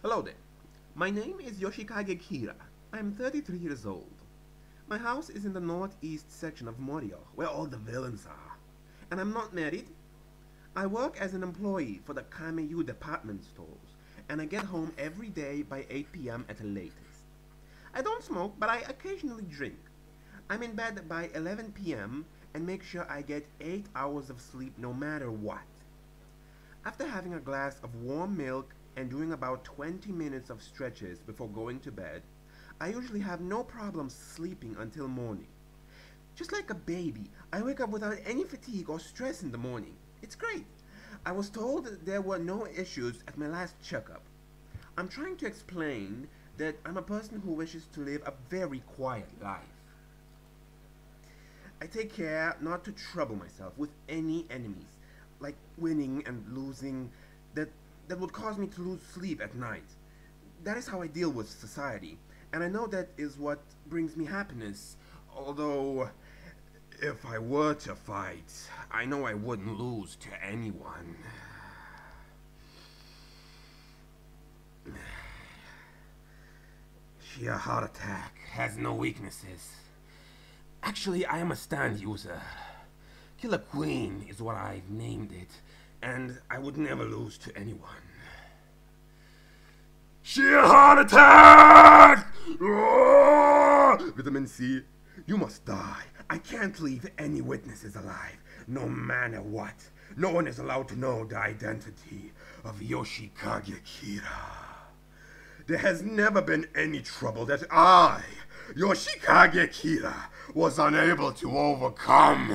Hello there. My name is Yoshikage Kira. I am 33 years old. My house is in the northeast section of Morio, where all the villains are. And I'm not married. I work as an employee for the Kameyu department stores, and I get home every day by 8 p.m. at the latest. I don't smoke, but I occasionally drink. I'm in bed by 11 p.m. and make sure I get 8 hours of sleep no matter what. After having a glass of warm milk and doing about 20 minutes of stretches before going to bed, I usually have no problem sleeping until morning. Just like a baby, I wake up without any fatigue or stress in the morning. It's great. I was told that there were no issues at my last checkup. I'm trying to explain that I'm a person who wishes to live a very quiet life. I take care not to trouble myself with any enemies, like winning and losing, that that would cause me to lose sleep at night. That is how I deal with society, and I know that is what brings me happiness. Although, if I were to fight, I know I wouldn't lose to anyone. Sheer heart attack has no weaknesses. Actually, I am a stand user. Killer Queen is what I've named it, and I would never lose to anyone. Sheer heart attack! Ah! Vitamin C, you must die. I can't leave any witnesses alive, no matter what. No one is allowed to know the identity of Yoshikage Kira. There has never been any trouble that I, Yoshikage Kira, was unable to overcome.